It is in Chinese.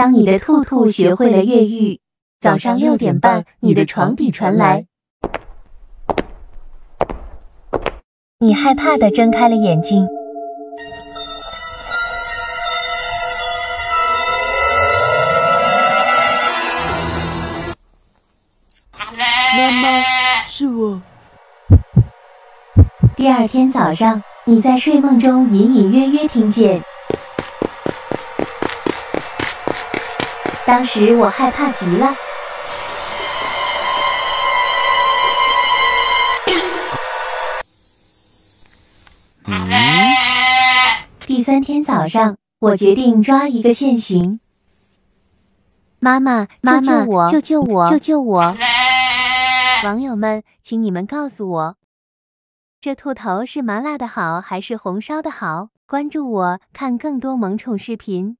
当你的兔兔学会了越狱，早上六点半，你的床底传来，你害怕的睁开了眼睛。妈妈，是我。第二天早上，你在睡梦中隐隐约约听见。当时我害怕极了。第三天早上，我决定抓一个现行。妈妈，妈妈，救救我！救救我！网友们，请你们告诉我，这兔头是麻辣的好还是红烧的好？关注我，看更多萌宠视频。